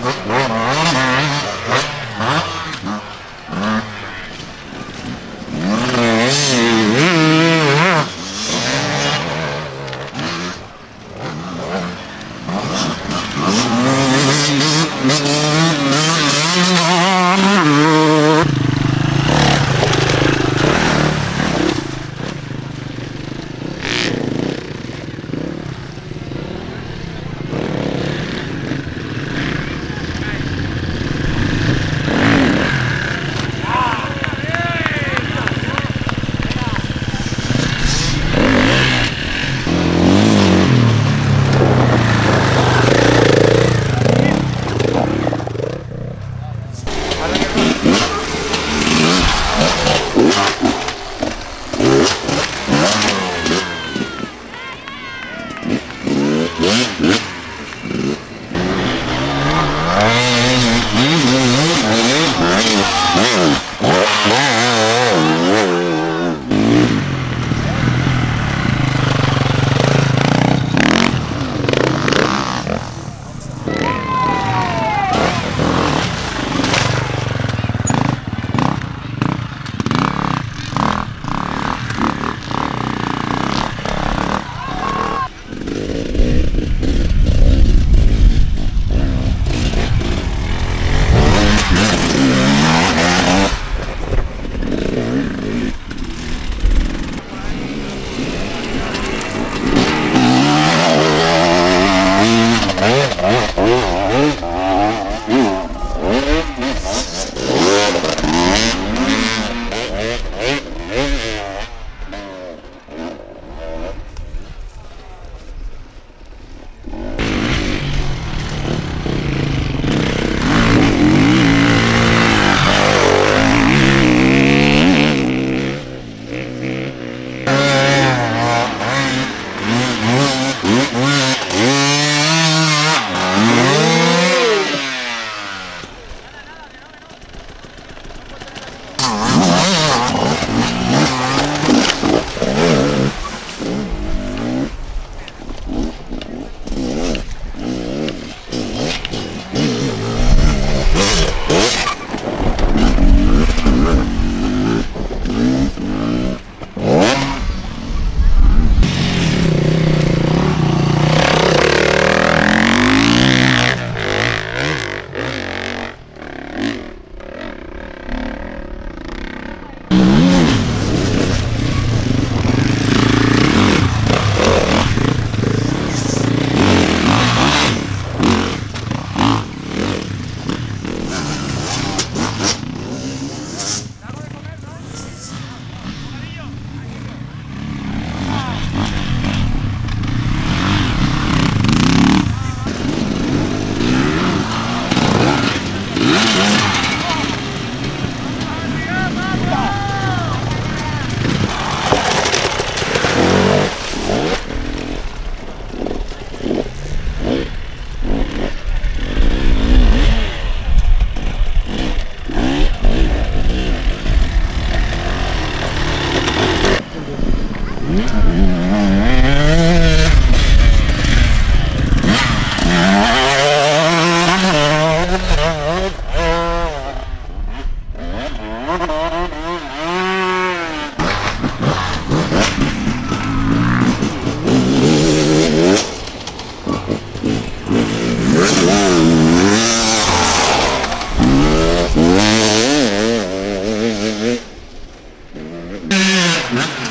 What's going on? Mm-hmm.